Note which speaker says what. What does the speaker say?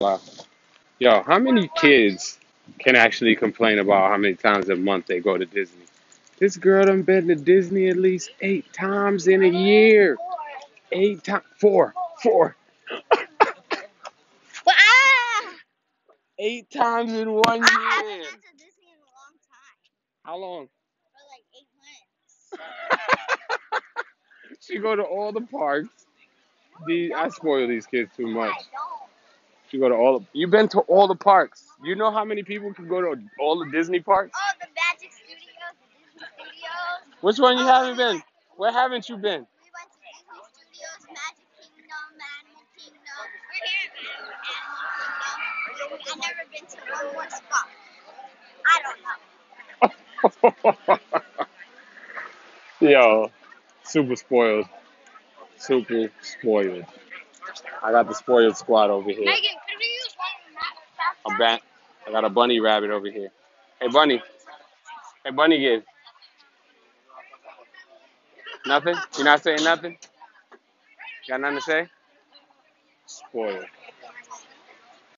Speaker 1: Wow. Yo, how many kids can actually complain about how many times a month they go to Disney? This girl done been to Disney at least eight times in a year. Eight times, four, four, eight times in one
Speaker 2: I haven't
Speaker 1: year.
Speaker 2: been to Disney in a long time.
Speaker 1: How long?
Speaker 2: For like eight months.
Speaker 1: She go to all the parks. The I spoil these kids too much.
Speaker 2: Don't.
Speaker 1: Go to all. The, you been to all the parks. You know how many people can go to all the Disney parks?
Speaker 2: Oh, the Magic Studios, the Disney Studios.
Speaker 1: Which one you oh, haven't been? Where haven't you been?
Speaker 2: We went to Disney Studios, Magic Kingdom, Animal Kingdom. We're here at Animal Kingdom. I've never been to one more spot. I don't know.
Speaker 1: Yo, super spoiled. Super spoiled. I got the spoiled squad over here.
Speaker 2: Megan, could we use one
Speaker 1: A bat. I got a bunny rabbit over here. Hey, bunny. Hey, bunny kid. Nothing? You're not saying nothing? Got nothing to say? Spoiled.